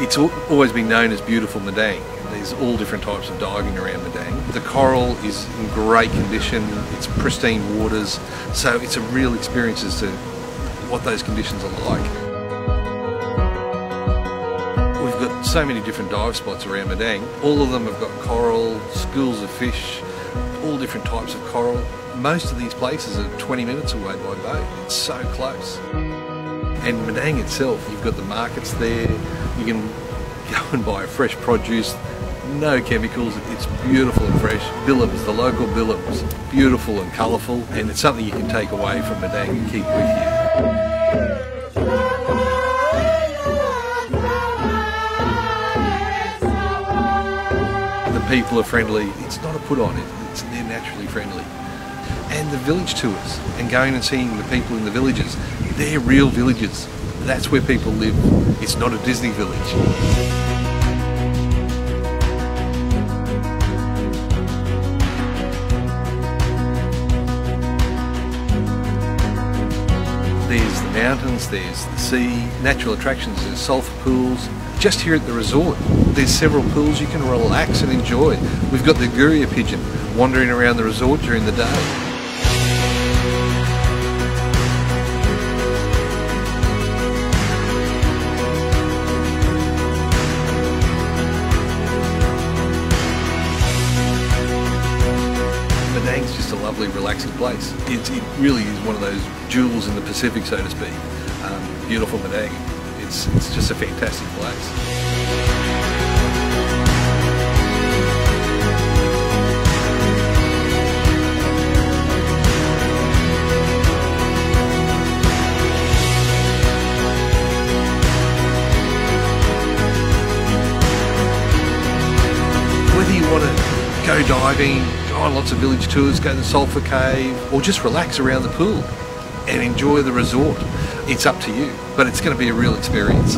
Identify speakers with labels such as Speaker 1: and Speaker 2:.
Speaker 1: It's always been known as beautiful Madang. There's all different types of diving around Madang. The coral is in great condition, it's pristine waters, so it's a real experience as to what those conditions are like. We've got so many different dive spots around Madang. All of them have got coral, schools of fish, all different types of coral. Most of these places are 20 minutes away by boat. It's so close. And Madang itself, you've got the markets there. You can go and buy fresh produce, no chemicals. It's beautiful and fresh. Bilums, the local bilums, beautiful and colourful, and it's something you can take away from Madang and keep with you. The people are friendly. It's not a put on. It's they're naturally friendly. And the village tours and going and seeing the people in the villages. They're real villages. That's where people live. It's not a Disney village. There's the mountains, there's the sea, natural attractions, there's sulphur pools. Just here at the resort, there's several pools you can relax and enjoy. We've got the Guria pigeon wandering around the resort during the day. Madang's just a lovely, relaxing place. It, it really is one of those jewels in the Pacific, so to speak. Um, beautiful Madang. It's, it's just a fantastic place. Go diving, go on lots of village tours, go to the Sulphur Cave, or just relax around the pool and enjoy the resort, it's up to you. But it's going to be a real experience.